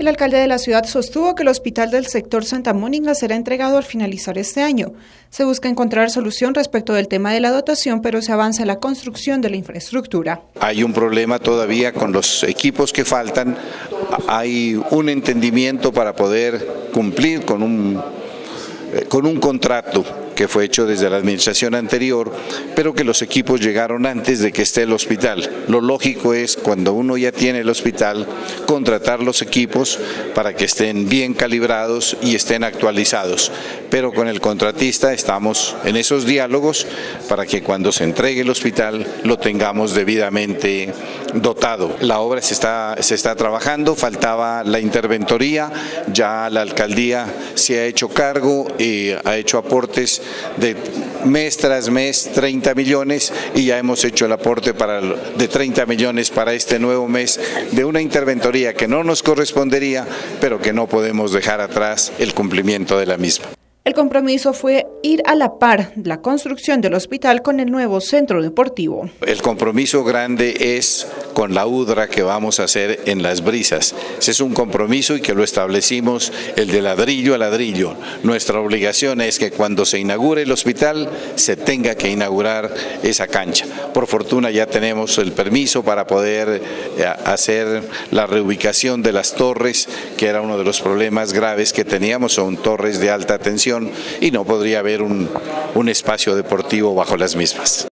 El alcalde de la ciudad sostuvo que el hospital del sector Santa Mónica será entregado al finalizar este año. Se busca encontrar solución respecto del tema de la dotación, pero se avanza la construcción de la infraestructura. Hay un problema todavía con los equipos que faltan. Hay un entendimiento para poder cumplir con un, eh, con un contrato que fue hecho desde la administración anterior, pero que los equipos llegaron antes de que esté el hospital. Lo lógico es cuando uno ya tiene el hospital, contratar los equipos para que estén bien calibrados y estén actualizados. Pero con el contratista estamos en esos diálogos para que cuando se entregue el hospital lo tengamos debidamente dotado. La obra se está, se está trabajando, faltaba la interventoría, ya la alcaldía se ha hecho cargo y ha hecho aportes de mes tras mes 30 millones y ya hemos hecho el aporte para, de 30 millones para este nuevo mes de una interventoría que no nos correspondería, pero que no podemos dejar atrás el cumplimiento de la misma. El compromiso fue ir a la par la construcción del hospital con el nuevo centro deportivo. El compromiso grande es con la UDRA que vamos a hacer en Las Brisas. Ese es un compromiso y que lo establecimos el de ladrillo a ladrillo. Nuestra obligación es que cuando se inaugure el hospital se tenga que inaugurar esa cancha. Por fortuna ya tenemos el permiso para poder eh, hacer la reubicación de las torres, que era uno de los problemas graves que teníamos, son torres de alta tensión y no podría haber un, un espacio deportivo bajo las mismas.